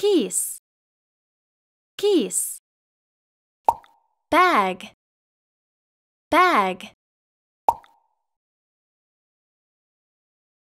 Keys. Keys. bag bag